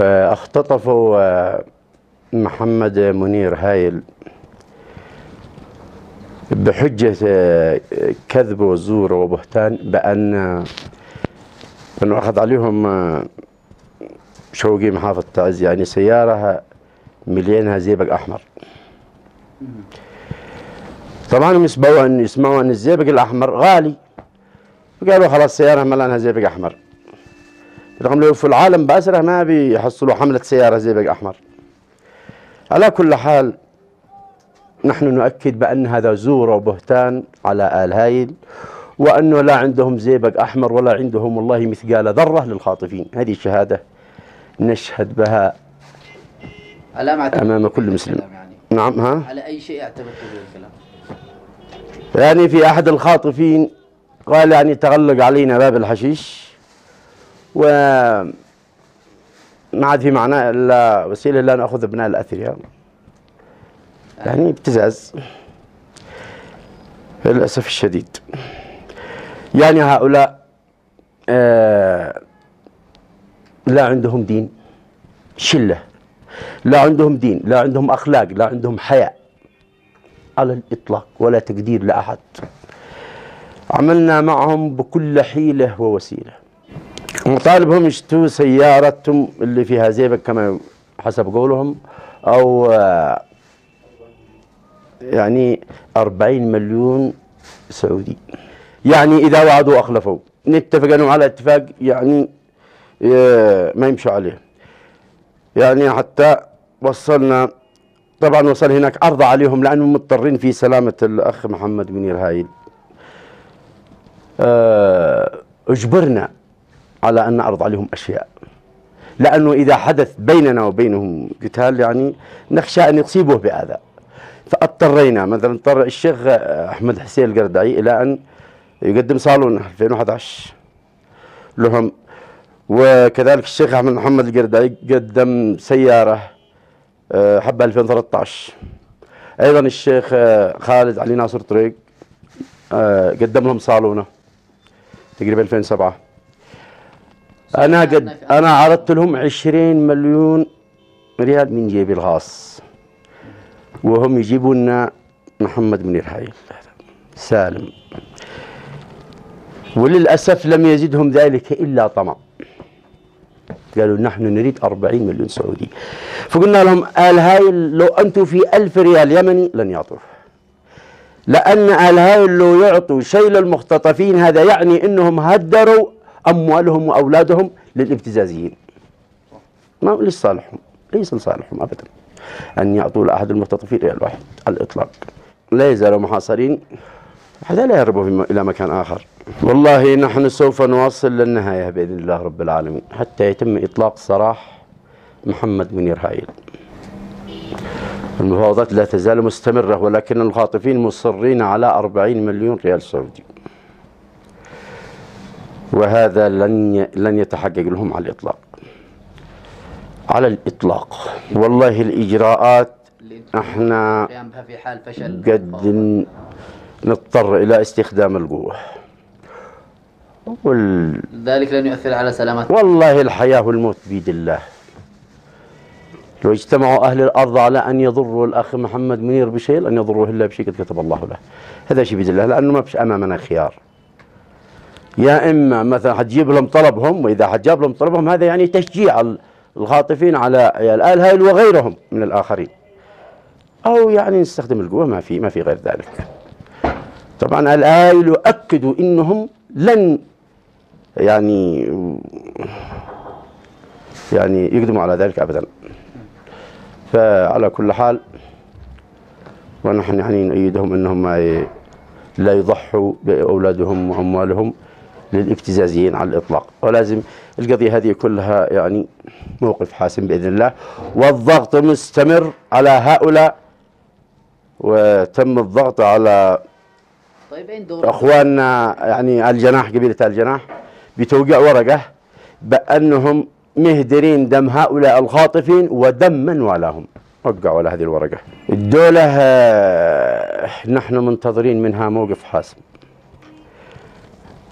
آه، اختطفوا آه، محمد منير هايل بحجة آه، كذب وزور وبهتان بأن أنه أخذ عليهم آه، شوقي محافظ تعز يعني سيارة مليانها زيبق أحمر. طبعا هم يسمعوا أن الزيبق الأحمر غالي. فقالوا خلاص سيارة ملانها زيبق أحمر. رغم لو في العالم بأسره ما بيحصلوا حملة سيارة زيبق أحمر. على كل حال نحن نؤكد بأن هذا زور وبهتان على آل هايل وأنه لا عندهم زيبق أحمر ولا عندهم والله مثقال ذرة للخاطفين. هذه شهادة نشهد بها أمام كل مسلم. يعني. نعم ها؟ على أي شيء اعتمدت به الكلام؟ يعني في أحد الخاطفين قال يعني تغلق علينا باب الحشيش. و ما عاد في معناه إلا وسيلة إلا نأخذ أبناء الأثرياء. يعني ابتزاز. للأسف الشديد. يعني هؤلاء آه لا عندهم دين شلة. لا عندهم دين لا عندهم أخلاق لا عندهم حياء على الإطلاق ولا تقدير لأحد. عملنا معهم بكل حيلة ووسيلة. مطالبهم يشتروا سيارتهم اللي فيها زيبك كما حسب قولهم أو آه، يعني أربعين مليون سعودي. يعني إذا وعدوا أخلفوا. نتفق أنهم على اتفاق يعني آه، ما يمشوا عليه. يعني حتى وصلنا طبعا وصل هناك عرض عليهم لأنهم مضطرين في سلامة الأخ محمد منير هايل آه، أجبرنا على أن نعرض عليهم أشياء. لأنه إذا حدث بيننا وبينهم قتال يعني نخشى أن يصيبه باذى فاضطرينا مثلا اضطر الشيخ أحمد حسين القرداعي إلى أن يقدم صالون 2011 لهم وكذلك الشيخ أحمد محمد القرداعي قدم سيارة آه، حبة 2013 أيضا الشيخ آه، خالد علي ناصر طريق آه، قدم لهم صالونه تقريبا 2007 أنا قد أنا عرضت لهم 20 مليون ريال من جيبي الخاص. وهم يجيبوا لنا محمد منير هايل سالم. وللأسف لم يزدهم ذلك إلا طمع. قالوا نحن نريد 40 مليون سعودي. فقلنا لهم آل هايل لو أنتم في ألف ريال يمني لن يعطوا. لأن آل هايل لو يعطوا شيء للمختطفين هذا يعني أنهم هدروا أموالهم وأولادهم للابتزازيين. ما لصالحهم ليس لصالحهم أبدا. أن يعطوا لأحد المختطفين ريال واحد على الإطلاق. لا يزالوا محاصرين. حتى لا يهربوا إلى مكان آخر. والله نحن سوف نواصل للنهاية بإذن الله رب العالمين. حتى يتم إطلاق سراح محمد منير هايل المفاوضات لا تزال مستمرة ولكن الخاطفين مصرين على 40 مليون ريال سعودي. وهذا لن. لن يتحقق لهم على الإطلاق. على الإطلاق. والله الإجراءات إحنا في حال فشل قد نضطر إلى استخدام القوة. وال... ذلك لن يؤثر على سلامة والله الحياة والموت بيد الله. لو اجتمعوا أهل الأرض على أن يضروا الأخ محمد منير بشيء لن يضروه إلا بشيء قد كتب الله له. هذا شيء بيد الله لأنه ما فيش أمامنا خيار. يا إما مثلا حتجيب لهم طلبهم وإذا حتجاب لهم طلبهم هذا يعني تشجيع ال- الخاطفين على الآل هايل وغيرهم من الآخرين. أو يعني نستخدم القوة ما في ما في غير ذلك. طبعا الآيل يؤكدوا إنهم لن يعني يعني يقدموا على ذلك ابدا. فعلى كل حال ونحن يعني نؤيدهم إنهم لا يضحوا بأولادهم وأموالهم. للابتزازيين على الإطلاق. ولازم القضية هذه كلها يعني موقف حاسم بإذن الله. والضغط مستمر على هؤلاء وتم الضغط على طيب إخواننا يعني الجناح قبيلة الجناح بتوقيع ورقة بأنهم مهدرين دم هؤلاء الخاطفين ودم من والاهم. وقعوا على هذه الورقة. الدولة آه، نحن منتظرين منها موقف حاسم.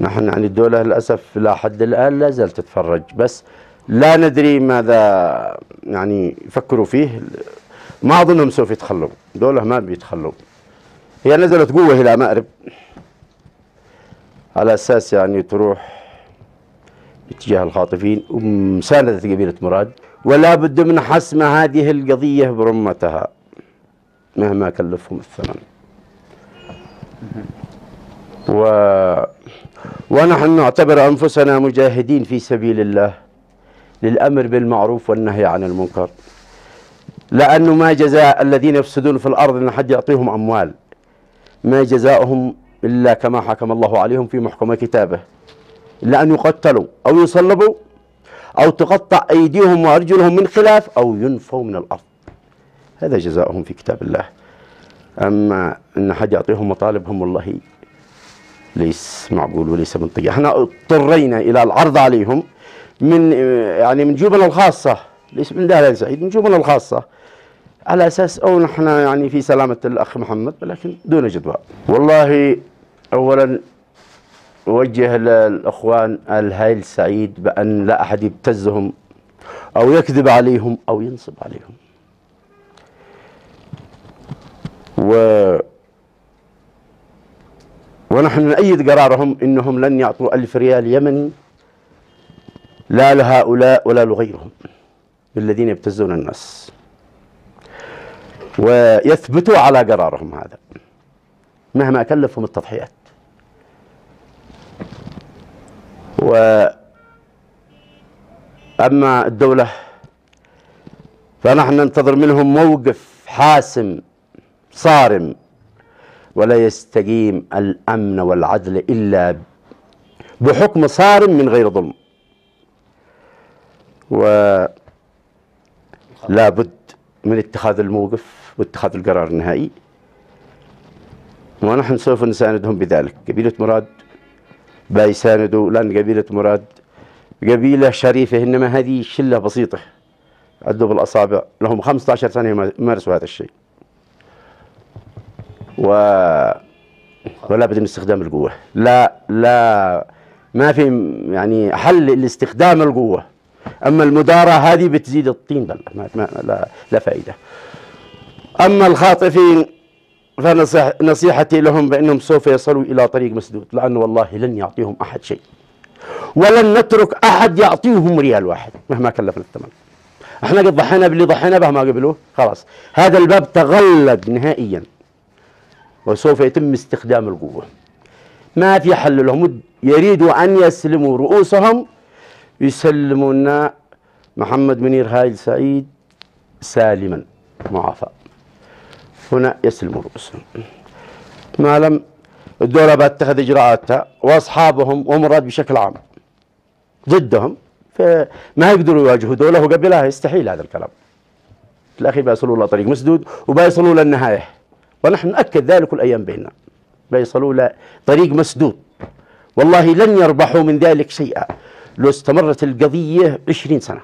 نحن يعني الدولة للأسف لا حد الآن لا زالت تتفرج. بس لا ندري ماذا يعني يفكروا فيه. ما أظنهم سوف يتخلوا. دولة ما بيتخلوا. هي نزلت قوة إلى مأرب. على أساس يعني تروح باتجاه الخاطفين. ومساندة قبيلة مراد. ولا بد من حسم هذه القضية برمتها مهما كلفهم الثمن. و... ونحن نعتبر أنفسنا مجاهدين في سبيل الله للأمر بالمعروف والنهي عن المنكر. لأنه ما جزاء الذين يفسدون في الأرض أن حد يعطيهم أموال ما جزاؤهم إلا كما حكم الله عليهم في محكم كتابه. إلا أن يقتلوا أو يصلبوا أو تقطع أيديهم وأرجلهم من خلاف أو ينفوا من الأرض. هذا جزاؤهم في كتاب الله. أما أن حد يعطيهم مطالبهم والله ليس معقول وليس منطقي. إحنا اضطرينا إلى العرض عليهم من يعني من جيوبنا الخاصة. ليس من دار سعيد من جيوبنا الخاصة. على أساس أو نحن يعني في سلامة الأخ محمد ولكن دون جدوى. والله أولا أوجه للأخوان الهيل سعيد بأن لا أحد يبتزهم أو يكذب عليهم أو ينصب عليهم. و ونحن نأيد قرارهم إنهم لن يعطوا ألف ريال يمني لا لهؤلاء ولا لغيرهم الذين يبتزون الناس. ويثبتوا على قرارهم هذا مهما كلفهم التضحيات. و أما الدولة فنحن ننتظر منهم موقف حاسم صارم ولا يستقيم الأمن والعدل إلا بحكم صارم من غير ظلم. ولا بد من اتخاذ الموقف واتخاذ القرار النهائي. ونحن سوف نساندهم بذلك. قبيلة مراد بيساندوا لأن قبيلة مراد قبيلة شريفة إنما هذه شلة بسيطة. عدوا بالأصابع لهم 15 سنة يمارسوا هذا الشيء. ولا بد من استخدام القوة. لا لا ما في يعني حل لاستخدام القوة. أما المداراة هذه بتزيد الطين بل ما ما لا, لا فائدة. أما الخاطفين فنصيحتي لهم بأنهم سوف يصلوا إلى طريق مسدود لأنه والله لن يعطيهم أحد شيء. ولن نترك أحد يعطيهم ريال واحد مهما كلفنا الثمن. إحنا قد ضحينا باللي ضحينا به ما قبلوه خلاص. هذا الباب تغلق نهائيا. وسوف يتم استخدام القوة. ما في حل لهم. يريدوا أن يسلموا رؤوسهم. يسلمون محمد منير هايل سعيد سالما. معافى. هنا يسلموا رؤوسهم. ما لم الدولة بتتخذ إجراءاتها وأصحابهم ومراد بشكل عام. ضدهم. فما يقدروا يواجهوا دولة. وقبلها يستحيل هذا الكلام. الأخير بيصلوا إلى طريق مسدود وبيصلوا للنهاية ونحن نأكد ذلك الأيام بيننا بيصلوا إلى طريق مسدود. والله لن يربحوا من ذلك شيئا. لو استمرت القضية عشرين سنة.